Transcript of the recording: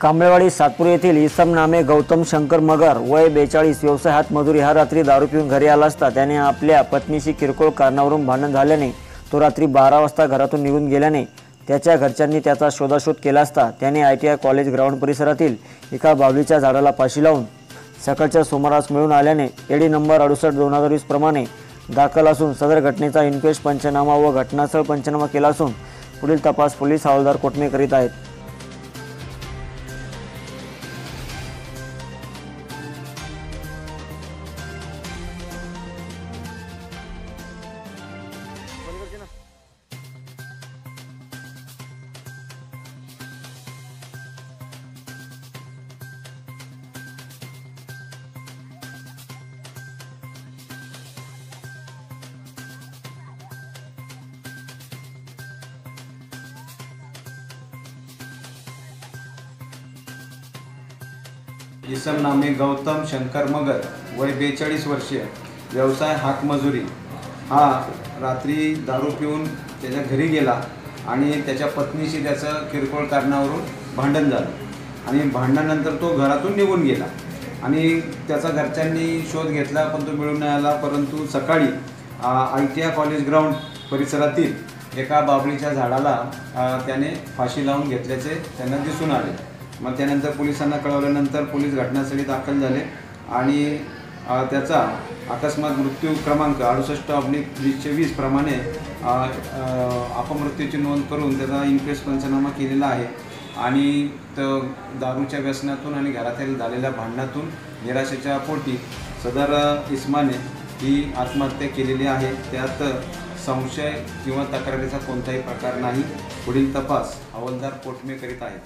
कांबळेवाडी सातपूर येथील इसम नामे गौतम शंकर मगर वय बेचाळीस व्यवसाय हातमजुरी हा रात्री दारू पिऊन घरी आला असता त्याने आपल्या पत्नीशी किरकोळ कारणावरून भांडण झाल्याने तो रात्री बारा वाजता घरातून निघून गेल्याने त्याच्या घरच्यांनी त्याचा शोधाशोध केला असता त्याने I T I college ground परिसरातील एका बावलीच्या झाडाला पाशी लावून सकाळच्या सुमारास मिळून आल्याने एडी नंबर अडुसष्ट दोन हजार वीसप्रमाणे दाखल असून सदर घटनेचा इन्क्वेस्ट पंचनामा व घटनास्थळ पंचनामा केला असून पुढील तपास पोलीस हवालदार कोटमे करीत आहेत. इसम नामे गौतम शंकर मगर वय बेचाळीस वर्षीय व्यवसाय हाकमजुरी. हा रात्री दारू पिऊन त्याच्या घरी गेला आणि त्याच्या पत्नीशी त्याचं किरकोळ कारणावरून भांडण झालं. आणि भांडणानंतर तो घरातून निघून गेला. आणि त्याचा घरच्यांनी शोध घेतला पण तो मिळून नाही आला. परंतु सकाळी I T I college ground परिसरातील एका बाबळीच्या झाडाला त्याने फाशी लावून घेतल्याचे त्यांना दिसून आले. मग त्यानंतर पोलिसांना कळवल्यानंतर पोलीस घटनास्थळी दाखल झाले. आणि त्याचा अकस्मात मृत्यू क्रमांक अडुसष्ट अब्लिक वीसशे वीस प्रमाणे अपमृत्यूची नोंद करून त्याचा इन्क्वेस्ट पंचनामा केलेला आहे. आणि त दारूच्या व्यसनातून आणि घरातील झालेल्या भांडणातून निराशेच्या पोटी सदर इस्माने ही आत्महत्या केलेली आहे. त्यात संशय किंवा तक्रारीचा कोणताही प्रकार नाही. पुढील तपास हवालदार पोटमे करीत आहेत.